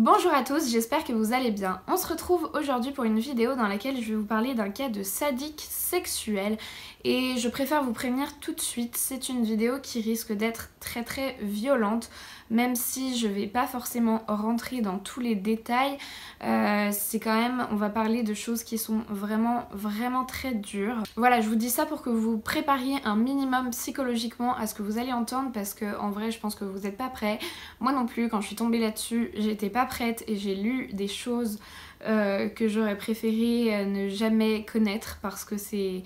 Bonjour à tous, j'espère que vous allez bien. On se retrouve aujourd'hui pour une vidéo dans laquelle je vais vous parler d'un cas de sadique sexuel et je préfère vous prévenir tout de suite, c'est une vidéo qui risque d'être très très violente même si je vais pas forcément rentrer dans tous les détails, euh, c'est quand même, on va parler de choses qui sont vraiment vraiment très dures. Voilà, je vous dis ça pour que vous prépariez un minimum psychologiquement à ce que vous allez entendre parce que en vrai je pense que vous n'êtes pas prêts. Moi non plus, quand je suis tombée là-dessus, j'étais pas prête et j'ai lu des choses euh, que j'aurais préféré euh, ne jamais connaître parce que c'est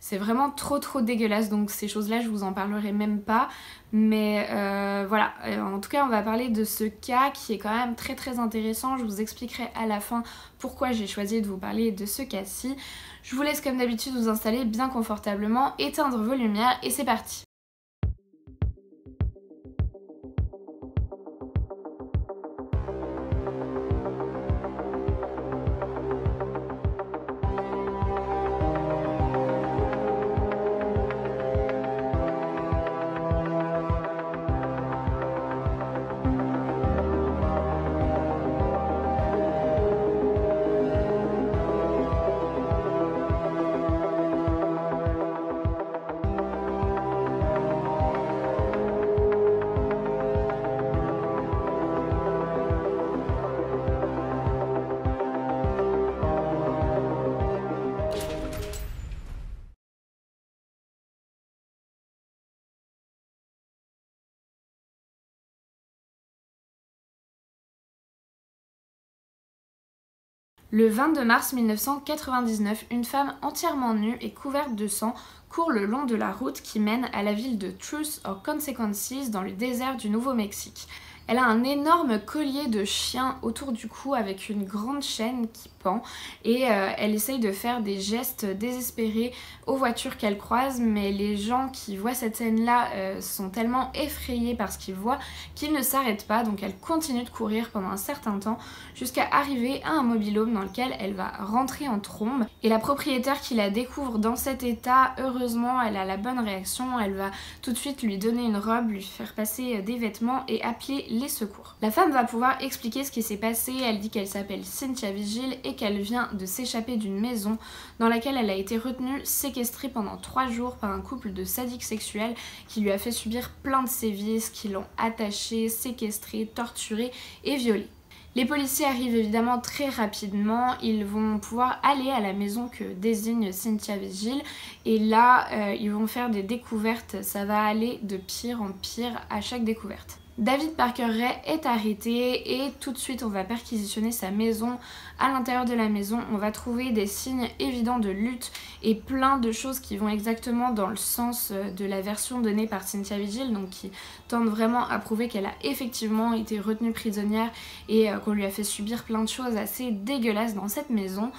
c'est vraiment trop trop dégueulasse. Donc ces choses là je vous en parlerai même pas. Mais euh, voilà. En tout cas on va parler de ce cas qui est quand même très très intéressant. Je vous expliquerai à la fin pourquoi j'ai choisi de vous parler de ce cas-ci. Je vous laisse comme d'habitude vous installer bien confortablement éteindre vos lumières et c'est parti Le 22 mars 1999, une femme entièrement nue et couverte de sang court le long de la route qui mène à la ville de Truth or Consequences dans le désert du Nouveau-Mexique. Elle a un énorme collier de chien autour du cou avec une grande chaîne qui et euh, elle essaye de faire des gestes désespérés aux voitures qu'elle croise mais les gens qui voient cette scène là euh, sont tellement effrayés par ce qu'ils voient qu'ils ne s'arrêtent pas. Donc elle continue de courir pendant un certain temps jusqu'à arriver à un mobilhome dans lequel elle va rentrer en trombe. Et la propriétaire qui la découvre dans cet état heureusement elle a la bonne réaction. Elle va tout de suite lui donner une robe lui faire passer euh, des vêtements et appeler les secours. La femme va pouvoir expliquer ce qui s'est passé, elle dit qu'elle s'appelle Cynthia Vigil et qu'elle vient de s'échapper d'une maison dans laquelle elle a été retenue, séquestrée pendant trois jours par un couple de sadiques sexuels qui lui a fait subir plein de sévices, qui l'ont attachée, séquestrée, torturée et violée. Les policiers arrivent évidemment très rapidement, ils vont pouvoir aller à la maison que désigne Cynthia Vigil et là euh, ils vont faire des découvertes, ça va aller de pire en pire à chaque découverte. David Parker Ray est arrêté et tout de suite on va perquisitionner sa maison. À l'intérieur de la maison on va trouver des signes évidents de lutte et plein de choses qui vont exactement dans le sens euh, de la version donnée par Cynthia Vigil donc qui tente vraiment à prouver qu'elle a effectivement été retenue prisonnière et euh, qu'on lui a fait subir plein de choses assez dégueulasses dans cette maison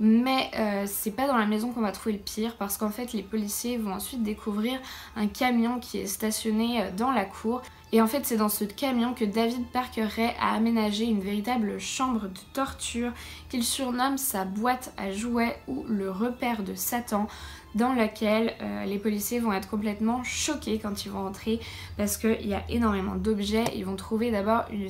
mais euh, c'est pas dans la maison qu'on va trouver le pire parce qu'en fait les policiers vont ensuite découvrir un camion qui est stationné euh, dans la cour et en fait c'est dans ce camion que David Parker Ray a aménagé une véritable chambre de torture qu'il surnomme sa boîte à jouets ou le repère de Satan dans laquelle euh, les policiers vont être complètement choqués quand ils vont entrer parce qu'il y a énormément d'objets. Ils vont trouver d'abord une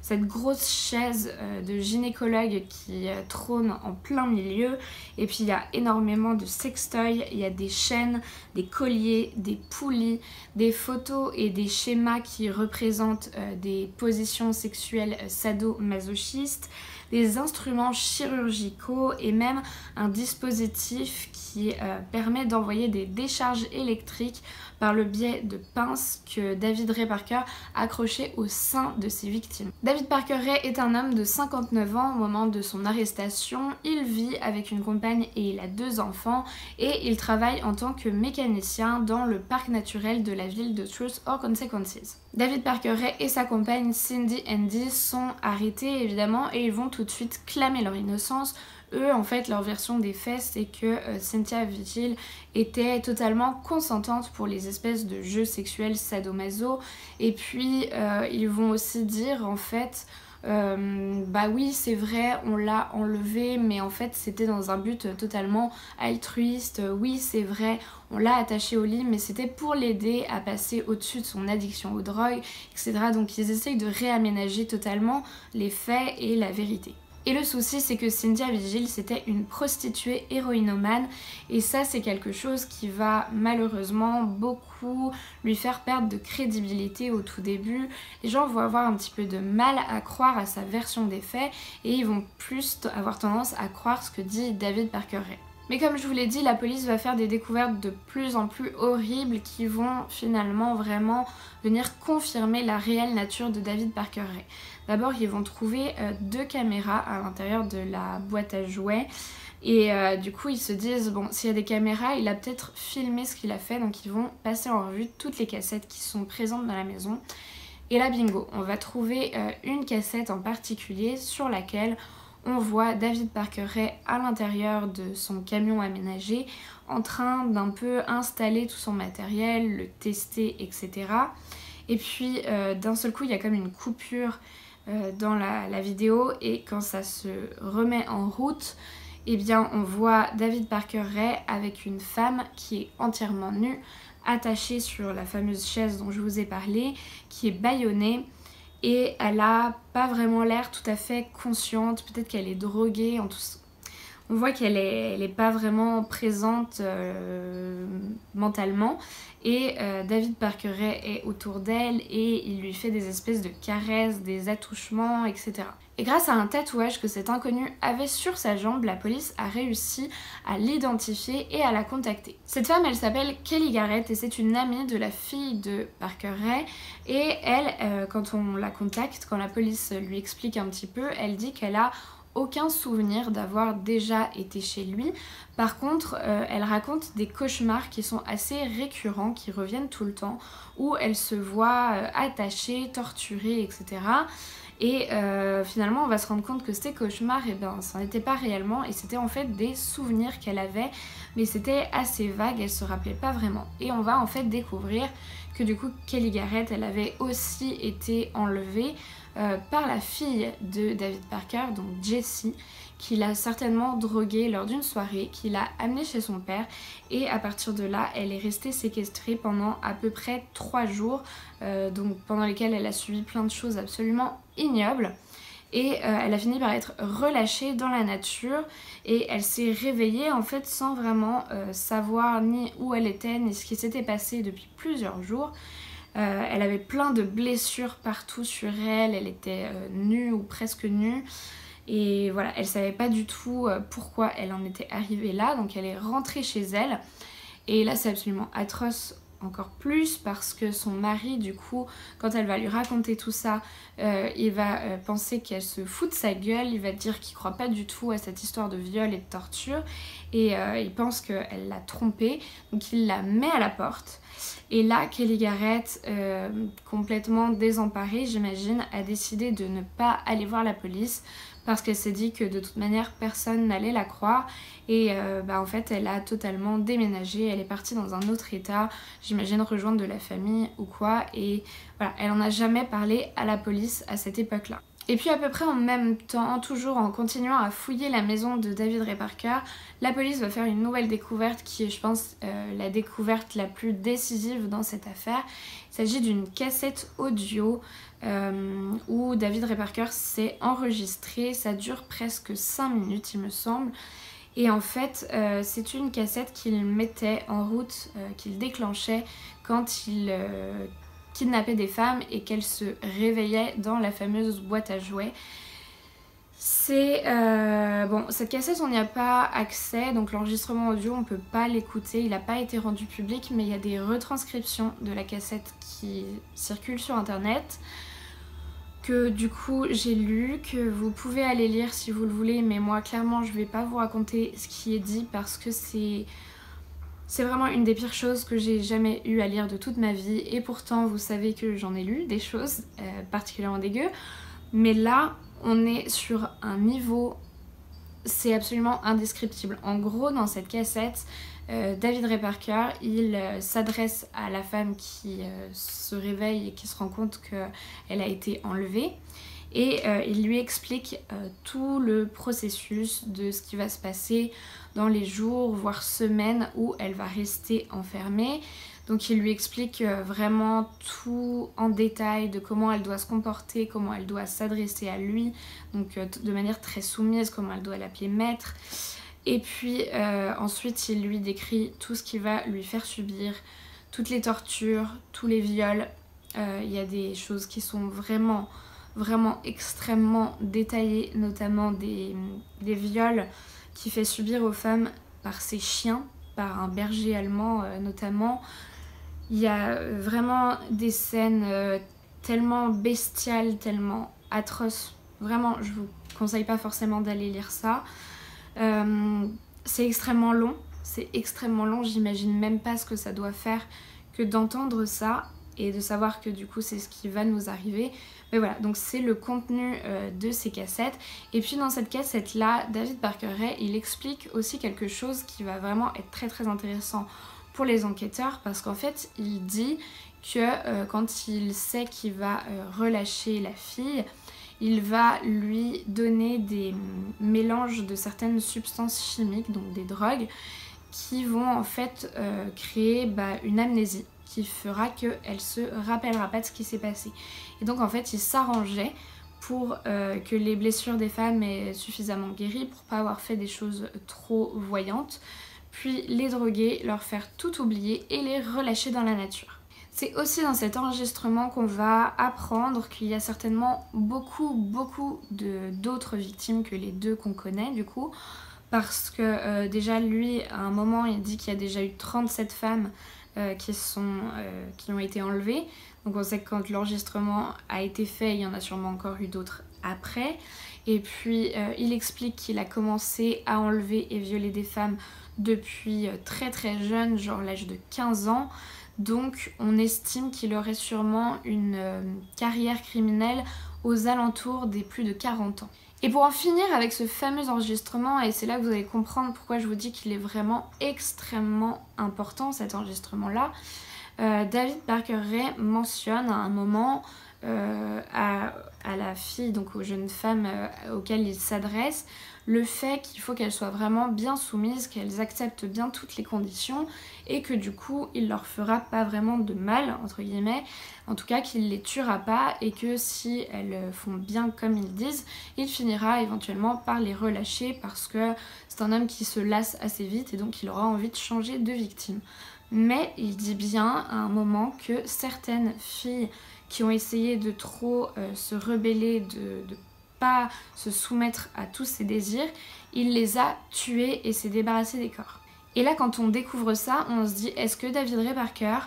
cette grosse chaise euh, de gynécologue qui euh, trône en plein milieu. Et puis il y a énormément de sextoys, il y a des chaînes, des colliers, des poulies, des photos et des schémas qui représentent euh, des positions sexuelles sadomasochistes, des instruments chirurgicaux et même un dispositif qui permet d'envoyer des décharges électriques par le biais de pinces que David Ray Parker accrochait au sein de ses victimes. David Parker Ray est un homme de 59 ans au moment de son arrestation. Il vit avec une compagne et il a deux enfants et il travaille en tant que mécanicien dans le parc naturel de la ville de Truth or Consequences. David Parker Ray et sa compagne Cindy Andy sont arrêtés évidemment et ils vont tout de suite clamer leur innocence eux, en fait, leur version des faits, c'est que euh, Cynthia Vigil était totalement consentante pour les espèces de jeux sexuels sadomaso. Et puis, euh, ils vont aussi dire, en fait, euh, bah oui c'est vrai on l'a enlevé mais en fait c'était dans un but totalement altruiste, oui c'est vrai on l'a attaché au lit mais c'était pour l'aider à passer au-dessus de son addiction aux drogues, etc. Donc ils essayent de réaménager totalement les faits et la vérité. Et le souci, c'est que Cynthia Vigil, c'était une prostituée héroïnomane. Et ça, c'est quelque chose qui va malheureusement beaucoup lui faire perdre de crédibilité au tout début. Les gens vont avoir un petit peu de mal à croire à sa version des faits et ils vont plus avoir tendance à croire ce que dit David Parker Ray. Mais comme je vous l'ai dit, la police va faire des découvertes de plus en plus horribles qui vont finalement vraiment venir confirmer la réelle nature de David Parker Ray. D'abord, ils vont trouver euh, deux caméras à l'intérieur de la boîte à jouets. Et euh, du coup, ils se disent, bon, s'il y a des caméras, il a peut-être filmé ce qu'il a fait. Donc, ils vont passer en revue toutes les cassettes qui sont présentes dans la maison. Et là, bingo, on va trouver euh, une cassette en particulier sur laquelle on voit David Parker Ray à l'intérieur de son camion aménagé en train d'un peu installer tout son matériel, le tester, etc. Et puis euh, d'un seul coup, il y a comme une coupure euh, dans la, vidéo et quand ça se remet en route, eh bien on voit David Parker Ray avec une femme qui est entièrement nue, attachée sur la fameuse chaise dont je vous ai parlé, qui est bâillonnée et elle a pas vraiment l'air tout à fait consciente, peut-être qu'elle est droguée, en tout... on voit qu'elle est, pas vraiment présente euh, mentalement. Et euh, David Parker est autour d'elle et il lui fait des espèces de caresses, des attouchements, etc. Et grâce à un tatouage que cet inconnu avait sur sa jambe, la police a réussi à l'identifier et à la contacter. Cette femme, elle s'appelle Kelly Garrett et c'est une amie de la fille de Parker Ray. Et elle, euh, quand on la contacte, quand la police lui explique un petit peu, elle dit qu'elle a aucun souvenir d'avoir déjà été chez lui. Par contre, euh, elle raconte des cauchemars qui sont assez récurrents, qui reviennent tout le temps, où elle se voit euh, attachée, torturée, etc. Et euh, finalement, on va se rendre compte que ces cauchemars, et eh ben, ça n'était pas réellement, et c'était en fait des souvenirs qu'elle avait, mais c'était assez vague, elle se rappelait pas vraiment. Et on va en fait découvrir que du coup, Kelly Garrett, elle avait aussi été enlevée euh, par la fille de David Parker, donc Jessie, qui l'a certainement droguée lors d'une soirée, qui l'a amenée chez son père et à partir de là, elle est restée séquestrée pendant à peu près trois jours, euh, donc pendant lesquels elle a subi plein de choses absolument ignobles. Et euh, elle a fini par être relâchée dans la nature et elle s'est réveillée en fait sans vraiment savoir ni où elle était ni ce qui s'était passé depuis plusieurs jours. Euh, elle avait plein de blessures partout sur elle, elle était euh, nue ou presque nue. Et voilà, elle savait pas du tout euh, pourquoi elle en était arrivée là, donc elle est rentrée chez elle. Et là, c'est absolument atroce encore plus parce que son mari, du coup, quand elle va lui raconter tout ça, il va penser qu'elle se fout de sa gueule, il va dire qu'il croit pas du tout à cette histoire de viol et de torture et il pense qu'elle l'a trompée, donc il la met à la porte et là, Kelly Garrett, euh, complètement désemparée, j'imagine, a décidé de ne pas aller voir la police parce qu'elle s'est dit que de toute manière personne n'allait la croire. Et euh, bah, en fait elle a totalement déménagé, elle est partie dans un autre état, j'imagine rejoindre de la famille ou quoi. Et voilà, elle en a jamais parlé à la police à cette époque-là. Et puis à peu près en même temps, toujours en continuant à fouiller la maison de David Ray Parker, la police va faire une nouvelle découverte qui est je pense euh, la découverte la plus décisive dans cette affaire. Il s'agit d'une cassette audio euh, où David Ray Parker s'est enregistré, ça dure presque 5 minutes il me semble. Et en fait, euh, c'est une cassette qu'il mettait en route, qu'il déclenchait quand il kidnappait des femmes et qu'elle se réveillait dans la fameuse boîte à jouets. C'est... Euh, bon, cette cassette, on n'y a pas accès, donc l'enregistrement audio, on peut pas l'écouter, il n'a pas été rendu public, mais il y a des retranscriptions de la cassette qui circulent sur internet, que du coup j'ai lu, que vous pouvez aller lire si vous le voulez, mais moi clairement je vais pas vous raconter ce qui est dit parce que c'est c'est vraiment une des pires choses que j'ai jamais eu à lire de toute ma vie et pourtant vous savez que j'en ai lu des choses euh, particulièrement dégueu. Mais là on est sur un niveau, c'est absolument indescriptible. En gros dans cette cassette, euh, David Ray Parker, il euh, s'adresse à la femme qui se réveille et qui se rend compte qu'elle a été enlevée. Et euh, il lui explique euh, tout le processus de ce qui va se passer dans les jours, voire semaines où elle va rester enfermée. Donc il lui explique euh, vraiment tout en détail de comment elle doit se comporter, comment elle doit s'adresser à lui, donc de manière très soumise, comment elle doit l'appeler maître. Et puis ensuite il lui décrit tout ce qui va lui faire subir, toutes les tortures, tous les viols. Il y a des choses qui sont vraiment vraiment extrêmement détaillé, notamment des, viols qui fait subir aux femmes par ses chiens, par un berger allemand euh, notamment. Il y a vraiment des scènes euh, tellement bestiales, tellement atroces. Vraiment, je vous conseille pas forcément d'aller lire ça. Euh, c'est extrêmement long, c'est extrêmement long, j'imagine même pas ce que ça doit faire que d'entendre ça et de savoir que du coup c'est ce qui va nous arriver. Mais voilà, donc c'est le contenu euh, de ces cassettes. Et puis dans cette cassette là, David Parker Ray, il explique aussi quelque chose qui va vraiment être très très intéressant pour les enquêteurs parce qu'en fait il dit que euh, quand il sait qu'il va euh, relâcher la fille, il va lui donner des mélanges de certaines substances chimiques, donc des drogues, qui vont en fait créer bah, une amnésie qui fera qu'elle se rappellera pas de ce qui s'est passé. Et donc en fait, il s'arrangeait pour euh, que les blessures des femmes aient suffisamment guéri, pour pas avoir fait des choses trop voyantes, puis les droguer, leur faire tout oublier et les relâcher dans la nature. C'est aussi dans cet enregistrement qu'on va apprendre qu'il y a certainement beaucoup, beaucoup d'autres victimes que les deux qu'on connaît du coup, parce que euh, déjà lui, à un moment, il dit qu'il y a déjà eu 37 femmes euh, qui, euh, qui ont été enlevés. Donc on sait que quand l'enregistrement a été fait, il y en a sûrement encore eu d'autres après. Et puis il explique qu'il a commencé à enlever et violer des femmes depuis très très jeune, genre l'âge de 15 ans. Donc on estime qu'il aurait sûrement une carrière criminelle aux alentours des plus de 40 ans. Et pour en finir avec ce fameux enregistrement, et c'est là que vous allez comprendre pourquoi je vous dis qu'il est vraiment extrêmement important cet enregistrement-là, euh, David Parker Ray mentionne à un moment euh, à, la fille, donc aux jeunes femmes euh, auxquelles il s'adresse, le fait qu'il faut qu'elles soient vraiment bien soumises, qu'elles acceptent bien toutes les conditions et que du coup il leur fera pas vraiment de mal, entre guillemets, en tout cas qu'il les tuera pas et que si elles font bien comme ils disent, il finira éventuellement par les relâcher parce que c'est un homme qui se lasse assez vite et donc il aura envie de changer de victime. Mais il dit bien à un moment que certaines filles qui ont essayé de trop euh, se rebeller, de se soumettre à tous ses désirs, il les a tuées et s'est débarrassé des corps. Et là, quand on découvre ça, on se dit est-ce que David Ray Parker,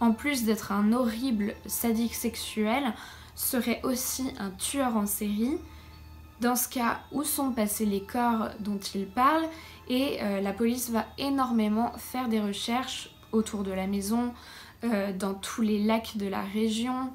en plus d'être un horrible sadique sexuel, serait aussi un tueur en série? Dans ce cas, où sont passés les corps dont il parle? Et euh, la police va énormément faire des recherches autour de la maison, euh, dans tous les lacs de la région,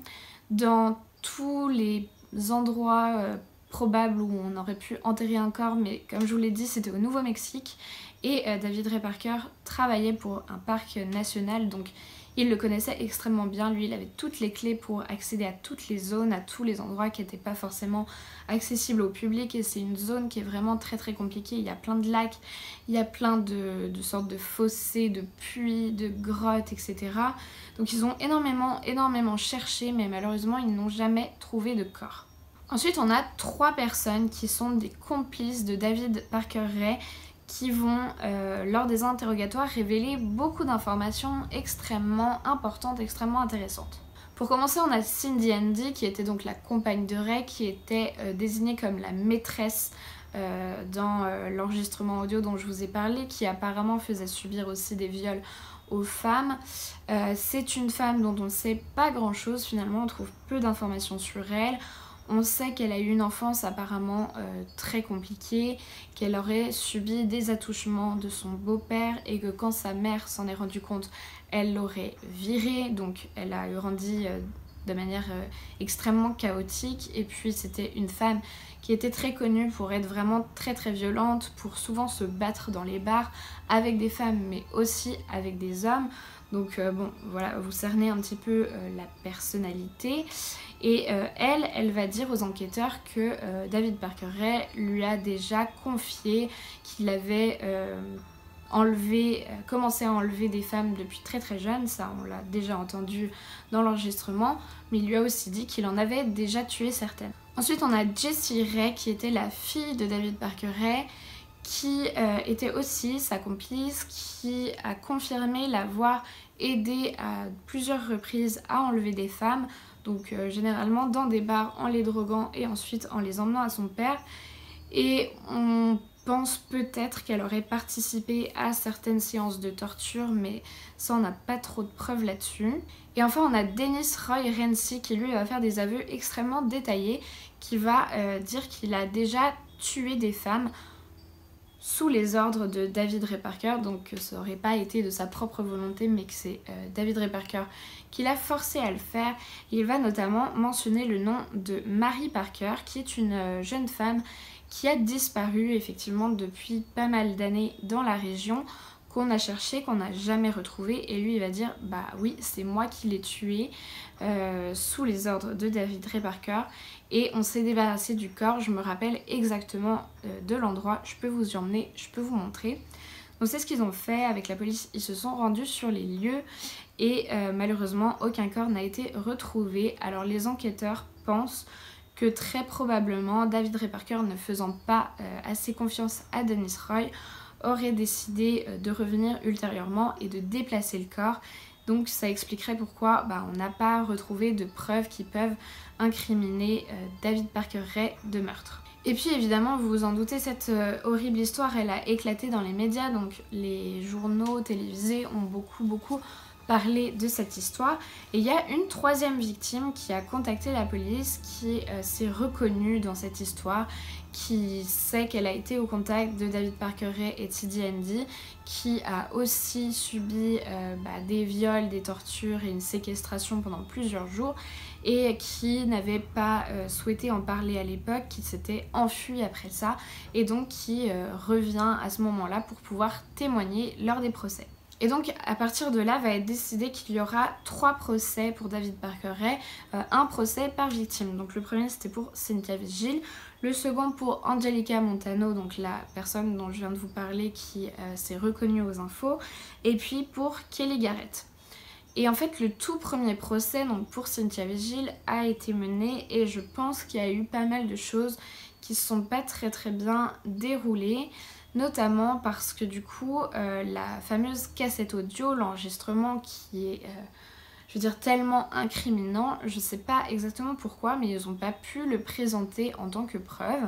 dans tous les endroits euh, probables où on aurait pu enterrer un corps, mais comme je vous l'ai dit, c'était au Nouveau-Mexique. Et euh, David Ray Parker travaillait pour un parc national, donc il le connaissait extrêmement bien, lui il avait toutes les clés pour accéder à toutes les zones, à tous les endroits qui n'étaient pas forcément accessibles au public et c'est une zone qui est vraiment très très compliquée, il y a plein de lacs, il y a plein de, sortes de fossés, de puits, de grottes, etc. Donc ils ont énormément énormément cherché mais malheureusement ils n'ont jamais trouvé de corps. Ensuite, on a trois personnes qui sont des complices de David Parker Ray qui vont, euh, lors des interrogatoires, révéler beaucoup d'informations extrêmement importantes, extrêmement intéressantes. Pour commencer, on a Cindy Andy, qui était donc la compagne de Ray, qui était euh, désignée comme la maîtresse euh, dans l'enregistrement audio dont je vous ai parlé, qui apparemment faisait subir aussi des viols aux femmes. C'est une femme dont on ne sait pas grand chose finalement, on trouve peu d'informations sur elle. On sait qu'elle a eu une enfance apparemment euh, très compliquée, qu'elle aurait subi des attouchements de son beau-père et que quand sa mère s'en est rendue compte, elle l'aurait virée. Donc elle a grandi euh, de manière euh, extrêmement chaotique. Et puis c'était une femme qui était très connue pour être vraiment très très violente, pour souvent se battre dans les bars avec des femmes mais aussi avec des hommes. Donc bon voilà, vous cernez un petit peu la personnalité. Et elle, elle va dire aux enquêteurs que David Parker Ray lui a déjà confié qu'il avait enlevé, commencé à enlever des femmes depuis très très jeune, ça on l'a déjà entendu dans l'enregistrement, mais il lui a aussi dit qu'il en avait déjà tué certaines. Ensuite on a Jessie Ray qui était la fille de David Parker Ray qui euh, était aussi sa complice, qui a confirmé l'avoir aidé à plusieurs reprises à enlever des femmes, donc euh, généralement dans des bars en les droguant et ensuite en les emmenant à son père. Et on pense peut-être qu'elle aurait participé à certaines séances de torture, mais ça on n'a pas trop de preuves là-dessus. Et enfin on a Dennis Roy Renzi qui lui va faire des aveux extrêmement détaillés, qui va euh, dire qu'il a déjà tué des femmes sous les ordres de David Ray Parker, donc que ça n'aurait pas été de sa propre volonté, mais que c'est euh, David Ray Parker qui l'a forcé à le faire. Il va notamment mentionner le nom de Mary Parker, qui est une euh, jeune femme qui a disparu effectivement depuis pas mal d'années dans la région, qu'on a cherché, qu'on n'a jamais retrouvé. Et lui, il va dire Bah oui, c'est moi qui l'ai tué euh, sous les ordres de David Ray Parker. Et on s'est débarrassé du corps. Je me rappelle exactement euh, de l'endroit. Je peux vous y emmener, je peux vous montrer. Donc c'est ce qu'ils ont fait avec la police. Ils se sont rendus sur les lieux et euh, malheureusement aucun corps n'a été retrouvé. Alors les enquêteurs pensent que très probablement David Ray Parker, ne faisant pas assez confiance à Dennis Roy, aurait décidé euh, de revenir ultérieurement et de déplacer le corps. Donc ça expliquerait pourquoi bah, on n'a pas retrouvé de preuves qui peuvent incriminer euh, David Parker Ray de meurtre. Et puis évidemment, vous vous en doutez, cette horrible histoire, elle a éclaté dans les médias, donc les journaux télévisés ont beaucoup beaucoup parler de cette histoire. Et il y a une troisième victime qui a contacté la police, qui euh, s'est reconnue dans cette histoire, qui sait qu'elle a été au contact de David Parker et T.D. Andy, qui a aussi subi euh, bah, des viols, des tortures et une séquestration pendant plusieurs jours et qui n'avait pas euh, souhaité en parler à l'époque, qui s'était enfui après ça et donc qui revient à ce moment-là pour pouvoir témoigner lors des procès. Et donc à partir de là va être décidé qu'il y aura trois procès pour David Parker euh, un procès par victime. Donc le premier c'était pour Cynthia Vigil, le second pour Angelica Montano, donc la personne dont je viens de vous parler qui euh, s'est reconnue aux infos, et puis pour Kelly Garrett. Et en fait le tout premier procès donc pour Cynthia Vigil a été mené et je pense qu'il y a eu pas mal de choses qui se sont pas très très bien déroulées notamment parce que du coup euh, la fameuse cassette audio, l'enregistrement qui est, euh, je veux dire, tellement incriminant, je sais pas exactement pourquoi, mais ils n'ont pas pu le présenter en tant que preuve.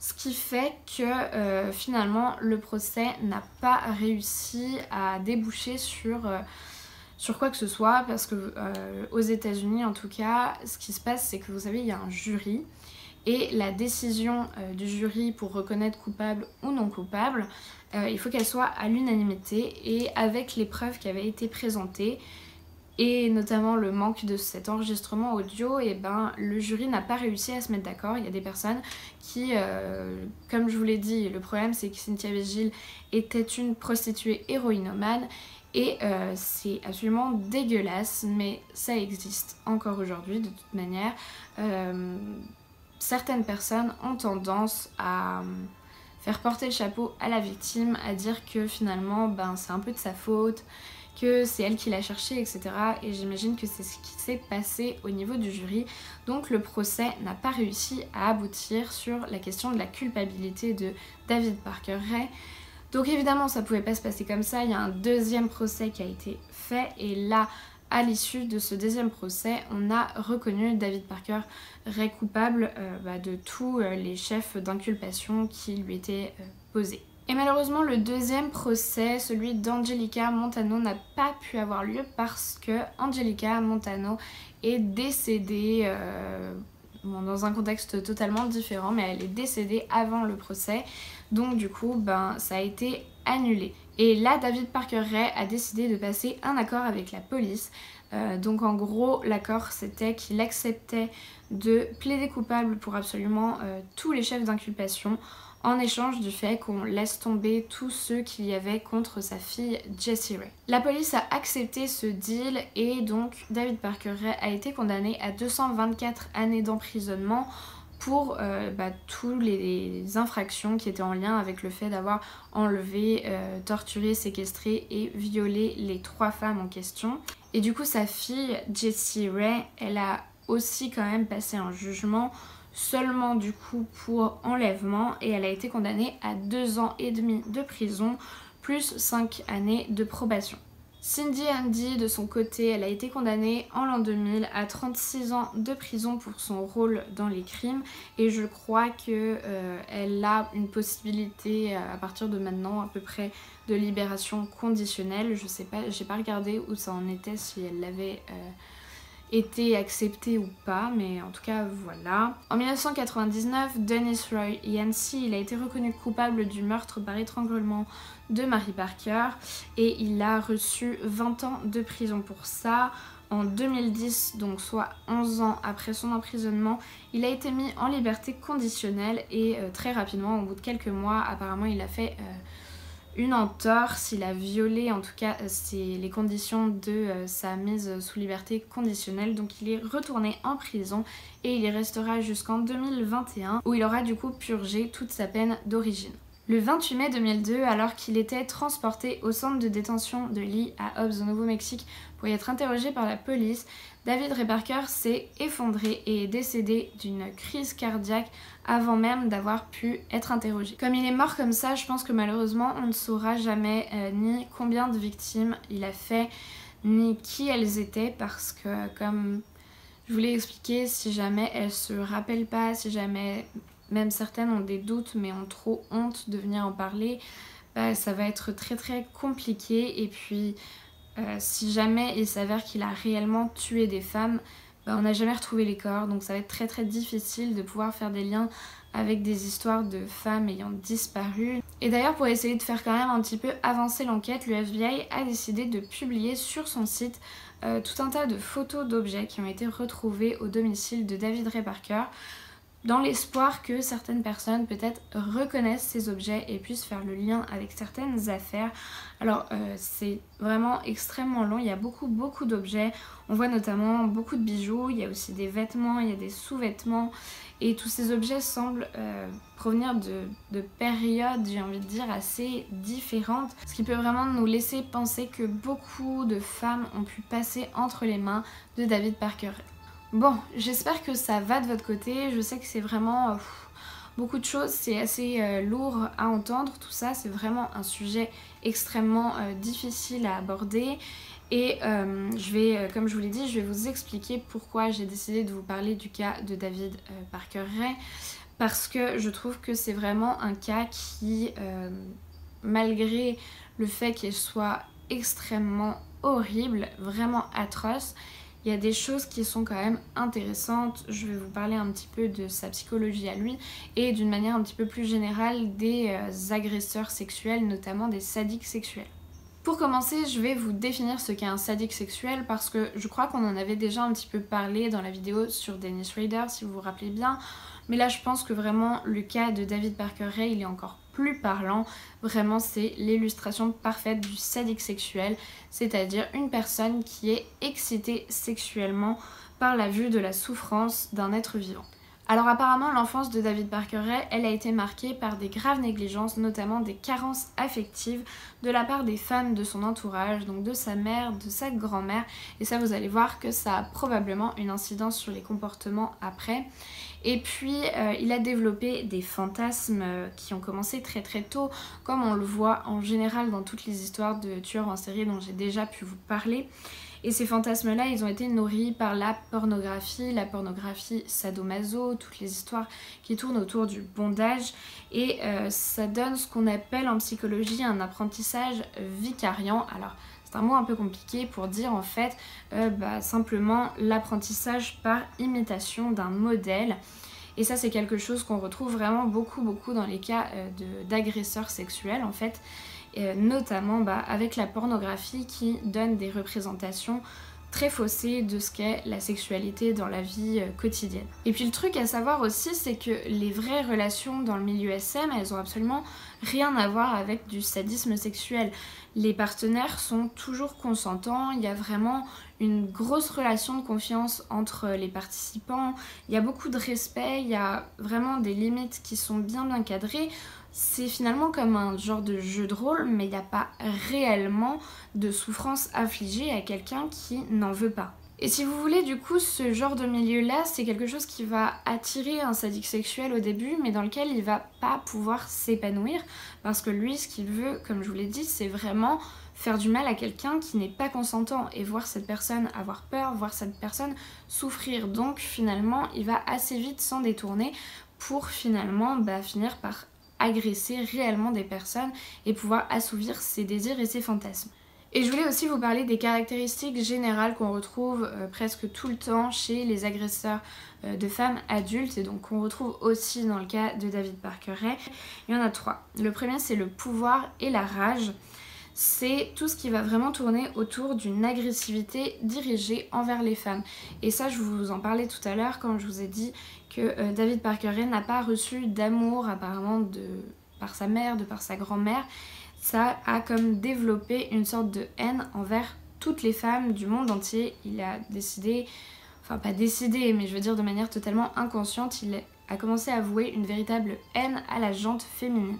Ce qui fait que euh, finalement le procès n'a pas réussi à déboucher sur, sur quoi que ce soit. Parce que aux États-Unis en tout cas, ce qui se passe c'est que vous savez, il y a un jury. Et la décision euh, du jury pour reconnaître coupable ou non coupable, euh, il faut qu'elle soit à l'unanimité et avec les preuves qui avaient été présentées et notamment le manque de cet enregistrement audio, et eh ben le jury n'a pas réussi à se mettre d'accord. Il y a des personnes qui, euh, comme je vous l'ai dit, le problème c'est que Cynthia Vigil était une prostituée héroïnomane et c'est absolument dégueulasse, mais ça existe encore aujourd'hui de toute manière certaines personnes ont tendance à euh, faire porter le chapeau à la victime, à dire que finalement ben, c'est un peu de sa faute, que c'est elle qui l'a cherché, etc. Et j'imagine que c'est ce qui s'est passé au niveau du jury. Donc le procès n'a pas réussi à aboutir sur la question de la culpabilité de David Parker Ray. Donc évidemment ça pouvait pas se passer comme ça, il y a un deuxième procès qui a été fait et là à l'issue de ce deuxième procès, on a reconnu David Parker Ray coupable euh, bah, de tous euh, les chefs d'inculpation qui lui étaient euh, posés. Et malheureusement, le deuxième procès, celui d'Angelica Montano, n'a pas pu avoir lieu parce que Angelica Montano est décédée dans un contexte totalement différent, mais elle est décédée avant le procès. Donc du coup, ben, ça a été annulé. Et là, David Parker Ray a décidé de passer un accord avec la police. Euh, donc en gros, l'accord c'était qu'il acceptait de plaider coupable pour absolument euh, tous les chefs d'inculpation en échange du fait qu'on laisse tomber tous ceux qu'il y avait contre sa fille Jessie Ray. La police a accepté ce deal et donc David Parker Ray a été condamné à 224 années d'emprisonnement pour euh, bah, toutes les infractions qui étaient en lien avec le fait d'avoir enlevé, torturé, séquestré et violé les trois femmes en question. Et du coup, sa fille, Jessie Ray, elle a aussi quand même passé un jugement seulement du coup pour enlèvement et elle a été condamnée à deux ans et demi de prison plus 5 années de probation. Cindy Andy, de son côté, elle a été condamnée en l'an 2000 à 36 ans de prison pour son rôle dans les crimes et je crois qu'elle euh, a une possibilité euh, à partir de maintenant à peu près de libération conditionnelle. Je sais pas, j'ai pas regardé où ça en était si elle l'avait euh, été accepté ou pas, mais en tout cas voilà. En 1999, Dennis Roy Yancey, il a été reconnu coupable du meurtre par étranglement de Mary Parker et il a reçu 20 ans de prison pour ça. En 2010, donc soit 11 ans après son emprisonnement, il a été mis en liberté conditionnelle et euh, très rapidement, au bout de quelques mois, apparemment il a fait euh, une entorse, il a violé en tout cas euh, les conditions de euh, sa mise sous liberté conditionnelle. Donc il est retourné en prison et il y restera jusqu'en 2021 où il aura du coup purgé toute sa peine d'origine. Le 28 mai 2002, alors qu'il était transporté au centre de détention de Lee à Hobbs au Nouveau-Mexique pour y être interrogé par la police, David Ray Parker s'est effondré et est décédé d'une crise cardiaque avant même d'avoir pu être interrogé. Comme il est mort comme ça, je pense que malheureusement on ne saura jamais euh, ni combien de victimes il a fait, ni qui elles étaient parce que comme je vous l'ai expliqué, si jamais elles se rappellent pas, si jamais même certaines ont des doutes mais ont trop honte de venir en parler, bah, ça va être très très compliqué et puis euh, si jamais il s'avère qu'il a réellement tué des femmes, bah, on n'a jamais retrouvé les corps, donc ça va être très très difficile de pouvoir faire des liens avec des histoires de femmes ayant disparu. Et d'ailleurs, pour essayer de faire quand même un petit peu avancer l'enquête, le FBI a décidé de publier sur son site euh, tout un tas de photos d'objets qui ont été retrouvés au domicile de David Ray Parker dans l'espoir que certaines personnes peut-être reconnaissent ces objets et puissent faire le lien avec certaines affaires. Alors euh, c'est vraiment extrêmement long, il y a beaucoup beaucoup d'objets, on voit notamment beaucoup de bijoux, il y a aussi des vêtements, il y a des sous-vêtements. Et tous ces objets semblent euh, provenir de, de périodes, j'ai envie de dire, assez différentes, ce qui peut vraiment nous laisser penser que beaucoup de femmes ont pu passer entre les mains de David Parker. Bon, j'espère que ça va de votre côté. Je sais que c'est vraiment euh, beaucoup de choses, c'est assez euh, lourd à entendre. Tout ça, c'est vraiment un sujet extrêmement euh, difficile à aborder. Et je vais, comme je vous l'ai dit, je vais vous expliquer pourquoi j'ai décidé de vous parler du cas de David Parker Ray. Parce que je trouve que c'est vraiment un cas qui, malgré le fait qu'il soit extrêmement horrible, vraiment atroce, il y a des choses qui sont quand même intéressantes. Je vais vous parler un petit peu de sa psychologie à lui et d'une manière un petit peu plus générale des euh, agresseurs sexuels, notamment des sadiques sexuels. Pour commencer, je vais vous définir ce qu'est un sadique sexuel parce que je crois qu'on en avait déjà un petit peu parlé dans la vidéo sur Dennis Rader, si vous vous rappelez bien. Mais là, je pense que vraiment le cas de David Parker Ray, il est encore plus parlant. Vraiment, c'est l'illustration parfaite du sadique sexuel, c'est-à-dire une personne qui est excitée sexuellement par la vue de la souffrance d'un être vivant. Alors apparemment l'enfance de David Parker elle a été marquée par des graves négligences, notamment des carences affectives de la part des femmes de son entourage, donc de sa mère, de sa grand-mère, et ça vous allez voir que ça a probablement une incidence sur les comportements après. Et puis euh, il a développé des fantasmes euh, qui ont commencé très très tôt, comme on le voit en général dans toutes les histoires de tueurs en série dont j'ai déjà pu vous parler. Et ces fantasmes-là, ils ont été nourris par la pornographie, la pornographie sadomaso, toutes les histoires qui tournent autour du bondage. Et euh, ça donne ce qu'on appelle en psychologie un apprentissage vicariant. Alors, c'est un mot un peu compliqué pour dire en fait euh, bah, simplement l'apprentissage par imitation d'un modèle. Et ça, c'est quelque chose qu'on retrouve vraiment beaucoup, beaucoup dans les cas euh, d'agresseurs sexuels en fait notamment bah, avec la pornographie qui donne des représentations très faussée de ce qu'est la sexualité dans la vie euh, quotidienne. Et puis le truc à savoir aussi, c'est que les vraies relations dans le milieu SM, elles ont absolument rien à voir avec du sadisme sexuel. Les partenaires sont toujours consentants, il y a vraiment une grosse relation de confiance entre les participants, il y a beaucoup de respect, il y a vraiment des limites qui sont bien bien cadrées c'est finalement comme un genre de jeu de rôle, mais il n'y a pas réellement de souffrance affligée à quelqu'un qui n'en veut pas. Et si vous voulez, du coup, ce genre de milieu-là, c'est quelque chose qui va attirer un sadique sexuel au début, mais dans lequel il va pas pouvoir s'épanouir, parce que lui, ce qu'il veut, comme je vous l'ai dit, c'est vraiment faire du mal à quelqu'un qui n'est pas consentant et voir cette personne avoir peur, voir cette personne souffrir. Donc finalement, il va assez vite s'en détourner pour finalement bah, finir par agresser réellement des personnes et pouvoir assouvir ses désirs et ses fantasmes. Et je voulais aussi vous parler des caractéristiques générales qu'on retrouve euh, presque tout le temps chez les agresseurs euh, de femmes adultes et donc qu'on retrouve aussi dans le cas de David Parker Ray. Il y en a trois. Le premier c'est le pouvoir et la rage. C'est tout ce qui va vraiment tourner autour d'une agressivité dirigée envers les femmes. Et ça, je vous en parlais tout à l'heure quand je vous ai dit que euh, David Parker n'a pas reçu d'amour apparemment par sa mère, de par sa grand-mère. Ça a comme développé une sorte de haine envers toutes les femmes du monde entier. Il a décidé, enfin pas décidé, mais je veux dire de manière totalement inconsciente, il a commencé à vouer une véritable haine à la jante féminine.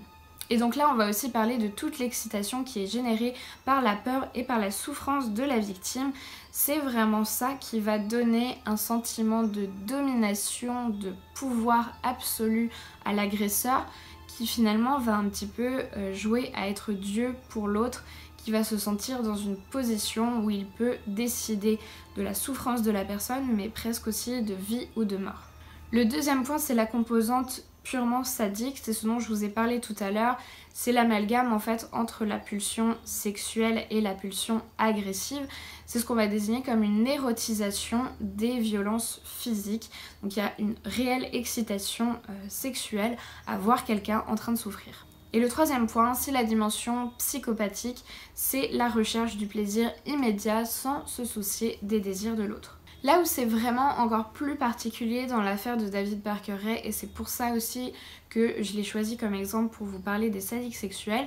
Et donc là, on va aussi parler de toute l'excitation qui est générée par la peur et par la souffrance de la victime. C'est vraiment ça qui va donner un sentiment de domination, de pouvoir absolu à l'agresseur qui finalement va un petit peu euh, jouer à être Dieu pour l'autre qui va se sentir dans une position où il peut décider de la souffrance de la personne mais presque aussi de vie ou de mort. Le deuxième point c'est la composante purement sadique, c'est ce dont je vous ai parlé tout à l'heure, c'est l'amalgame en fait entre la pulsion sexuelle et la pulsion agressive. C'est ce qu'on va désigner comme une érotisation des violences physiques. Donc il y a une réelle excitation euh, sexuelle à voir quelqu'un en train de souffrir. Et le troisième point, c'est la dimension psychopathique, c'est la recherche du plaisir immédiat sans se soucier des désirs de l'autre. Là où c'est vraiment encore plus particulier dans l'affaire de David Parker Ray, et c'est pour ça aussi que je l'ai choisi comme exemple pour vous parler des sadiques sexuels,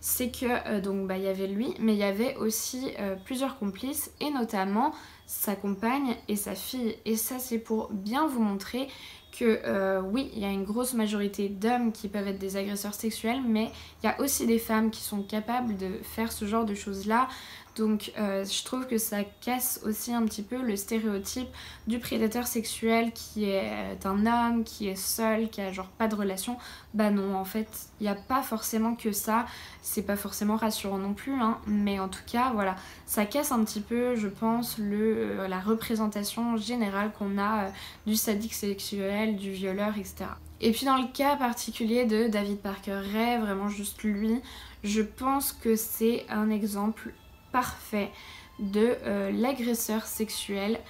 c'est que euh, donc bah il y avait lui, mais il y avait aussi euh, plusieurs complices et notamment sa compagne et sa fille. Et ça c'est pour bien vous montrer que euh, oui, il y a une grosse majorité d'hommes qui peuvent être des agresseurs sexuels, mais il y a aussi des femmes qui sont capables de faire ce genre de choses-là. Donc euh, je trouve que ça casse aussi un petit peu le stéréotype du prédateur sexuel qui est un homme, qui est seul, qui a genre pas de relation. Bah non, en fait, il n'y a pas forcément que ça. C'est pas forcément rassurant non plus, hein. mais en tout cas, voilà, ça casse un petit peu, je pense, euh, la représentation générale qu'on a euh, du sadique sexuel, du violeur, etc. Et puis dans le cas particulier de David Parker Ray, vraiment juste lui, je pense que c'est un exemple parfait de euh, l'agresseur sexuel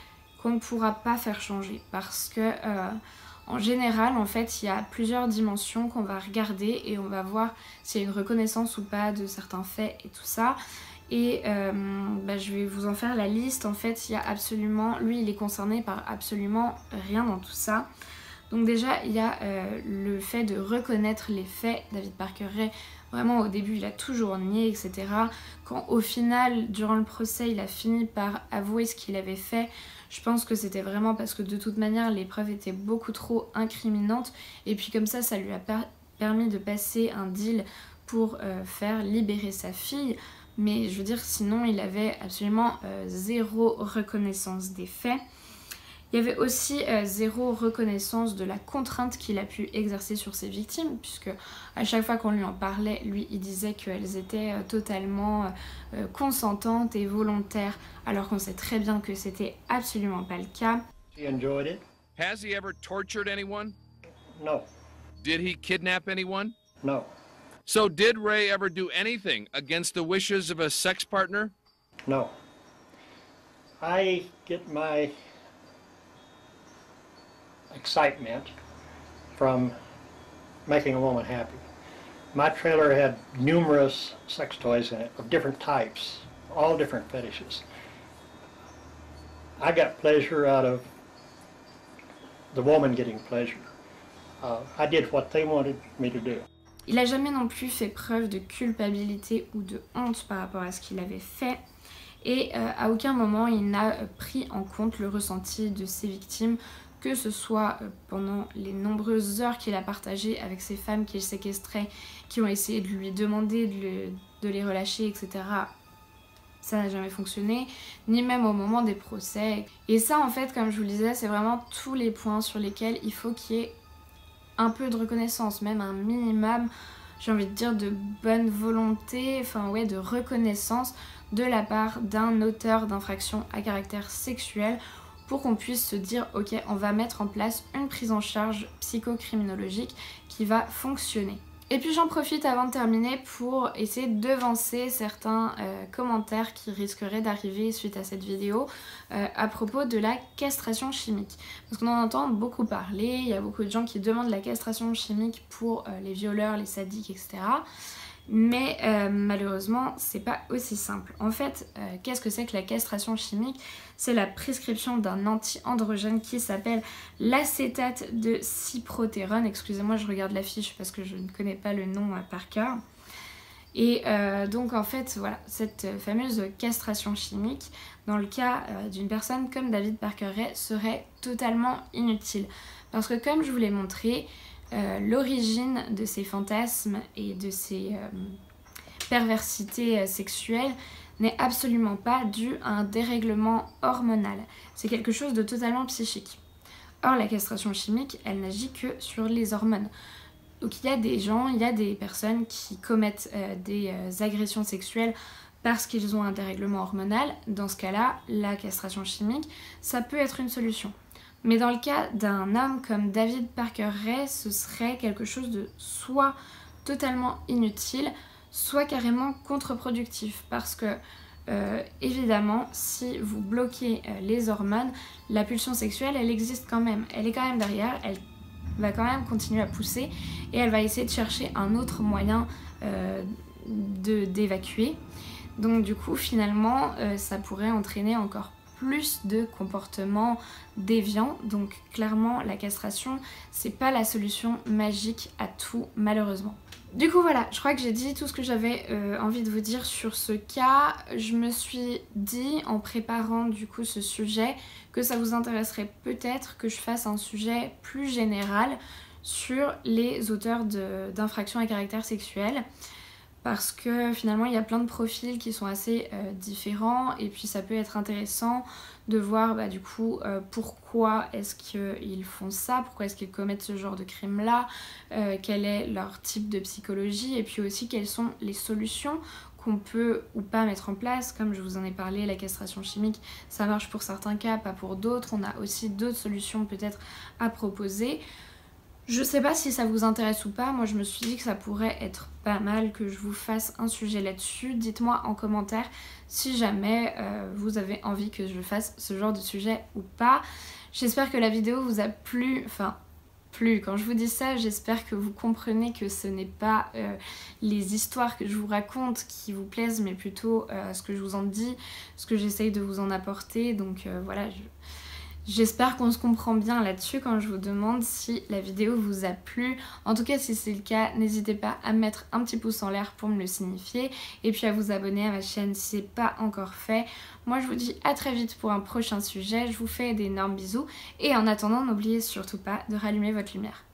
qu'on ne pourra pas faire changer. Parce que euh, en général en fait il y a plusieurs dimensions qu'on va regarder et on va voir s'il y a une reconnaissance ou pas de certains faits et tout ça. Et euh, bah, je vais vous en faire la liste. En fait il y a absolument lui il est concerné par absolument rien dans tout ça. Donc déjà il y a le fait de reconnaître les faits. David Parker Ray Vraiment, au début, il a toujours nié, etc. Quand au final, durant le procès, il a fini par avouer ce qu'il avait fait, je pense que c'était vraiment parce que de toute manière, les preuves étaient beaucoup trop incriminantes. Et puis comme ça, ça lui a permis de passer un deal pour euh, faire libérer sa fille. Mais je veux dire, sinon, il avait absolument euh, zéro reconnaissance des faits. Il y avait aussi euh, zéro reconnaissance de la contrainte qu'il a pu exercer sur ses victimes, puisque à chaque fois qu'on lui en parlait, lui il disait qu'elles étaient euh, totalement euh, consentantes et volontaires, alors qu'on sait très bien que c'était absolument pas le cas. He enjoyed it? Has he ever tortured anyone? No. Did he kidnap anyone? No. So did Ray ever do anything against the wishes of a sex partner? No. I get my excitement from making a woman happy. My trailer had numerous sex toys in it of different types, all different fetishes. I got pleasure out of the woman getting pleasure. Uh, I did what they wanted me to do. Il n'a jamais non plus fait preuve de culpabilité ou de honte par rapport à ce qu'il avait fait. Et euh, à aucun moment il n'a pris en compte le ressenti de ses victimes, que ce soit euh, pendant les nombreuses heures qu'il a partagées avec ces femmes qu'il séquestrait, qui ont essayé de lui demander de, de les relâcher, etc. Ça n'a jamais fonctionné, ni même au moment des procès. Et ça, en fait, comme je vous le disais, c'est vraiment tous les points sur lesquels il faut qu'il y ait un peu de reconnaissance, même un minimum, j'ai envie de dire, de bonne volonté, enfin ouais, de reconnaissance de la part d'un auteur d'infraction à caractère sexuel pour qu'on puisse se dire ok on va mettre en place une prise en charge psychocriminologique qui va fonctionner. Et puis j'en profite avant de terminer pour essayer de devancer certains euh, commentaires qui risqueraient d'arriver suite à cette vidéo euh, à propos de la castration chimique. Parce qu'on en entend beaucoup parler, il y a beaucoup de gens qui demandent la castration chimique pour euh, les violeurs, les sadiques, etc. Mais euh, malheureusement, c'est pas aussi simple. En fait, euh, qu'est-ce que c'est que la castration chimique? C'est la prescription d'un anti-androgène qui s'appelle l'acétate de cyprotérone. Excusez-moi, je regarde la fiche parce que je ne connais pas le nom euh, par cœur. Et donc en fait, voilà, cette fameuse castration chimique, dans le cas d'une personne comme David Parker serait totalement inutile. Parce que comme je vous l'ai montré, euh, l'origine de ces fantasmes et de ces euh, perversités euh, sexuelles n'est absolument pas due à un dérèglement hormonal. C'est quelque chose de totalement psychique. Or, la castration chimique, elle n'agit que sur les hormones. Donc il y a des gens, il y a des personnes qui commettent des agressions sexuelles parce qu'ils ont un dérèglement hormonal. Dans ce cas-là, la castration chimique, ça peut être une solution. Mais dans le cas d'un homme comme David Parker Ray, ce serait quelque chose de soit totalement inutile, soit carrément contre-productif. Parce que, euh, évidemment, si vous bloquez euh, les hormones, la pulsion sexuelle, elle existe quand même. Elle est quand même derrière, elle va quand même continuer à pousser et elle va essayer de chercher un autre moyen euh, d'évacuer. Donc du coup, finalement, ça pourrait entraîner encore plus de comportements déviants. Donc clairement, la castration, c'est pas la solution magique à tout, malheureusement. Du coup voilà, je crois que j'ai dit tout ce que j'avais euh, envie de vous dire sur ce cas. Je me suis dit en préparant du coup ce sujet que ça vous intéresserait peut-être que je fasse un sujet plus général sur les auteurs d'infractions à caractère sexuel parce que finalement il y a plein de profils qui sont assez euh, différents et puis ça peut être intéressant de voir bah, du coup euh, pourquoi est-ce qu'ils font ça, pourquoi est-ce qu'ils commettent ce genre de crime là, euh, quel est leur type de psychologie et puis aussi quelles sont les solutions qu'on peut ou pas mettre en place. Comme je vous en ai parlé, la castration chimique, ça marche pour certains cas, pas pour d'autres. On a aussi d'autres solutions peut-être à proposer. Je sais pas si ça vous intéresse ou pas, moi je me suis dit que ça pourrait être pas mal que je vous fasse un sujet là-dessus. Dites-moi en commentaire si jamais euh, vous avez envie que je fasse ce genre de sujet ou pas. J'espère que la vidéo vous a plu, enfin plu, quand je vous dis ça j'espère que vous comprenez que ce n'est pas euh, les histoires que je vous raconte qui vous plaisent mais plutôt euh, ce que je vous en dis, ce que j'essaye de vous en apporter. Donc voilà, je J'espère qu'on se comprend bien là-dessus quand je vous demande si la vidéo vous a plu. En tout cas, si c'est le cas, n'hésitez pas à mettre un petit pouce en l'air pour me le signifier et puis à vous abonner à ma chaîne si c'est pas encore fait. Moi, je vous dis à très vite pour un prochain sujet. Je vous fais d'énormes bisous et en attendant, n'oubliez surtout pas de rallumer votre lumière.